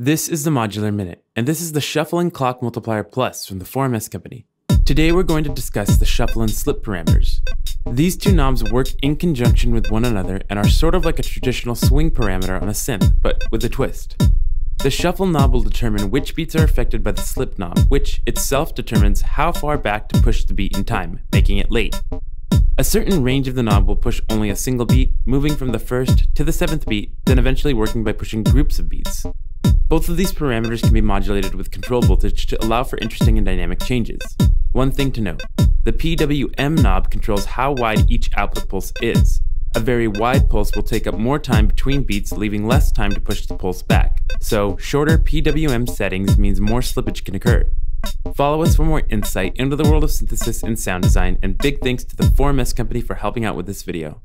This is the Modular Minute, and this is the Shuffle and Clock Multiplier Plus from the 4MS Company. Today we're going to discuss the shuffle and slip parameters. These two knobs work in conjunction with one another and are sort of like a traditional swing parameter on a synth, but with a twist. The shuffle knob will determine which beats are affected by the slip knob, which itself determines how far back to push the beat in time, making it late. A certain range of the knob will push only a single beat, moving from the first to the seventh beat, then eventually working by pushing groups of beats. Both of these parameters can be modulated with control voltage to allow for interesting and dynamic changes. One thing to note, the PWM knob controls how wide each output pulse is. A very wide pulse will take up more time between beats, leaving less time to push the pulse back. So, shorter PWM settings means more slippage can occur. Follow us for more insight into the world of synthesis and sound design, and big thanks to the 4MS company for helping out with this video.